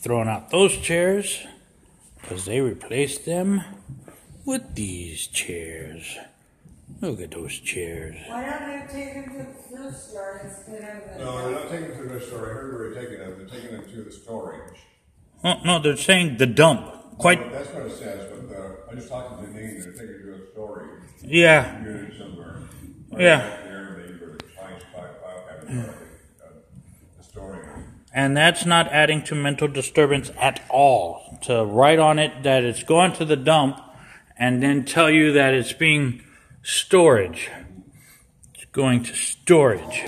Throwing out those chairs because they replaced them with these chairs. Look at those chairs. Why don't they take them to the thrift store instead of the? No, they're not taking them to the store. I heard where they're taking them. They're taking them to the storage. Oh, no, they're saying the dump. Quite, That's what it says, but uh, I just talked to Janine. They're taking it to a storage yeah, unit somewhere. Yeah. There, maybe where the science file the storing. and that's not adding to mental disturbance at all. To write on it that it's going to the dump and then tell you that it's being storage. It's going to storage.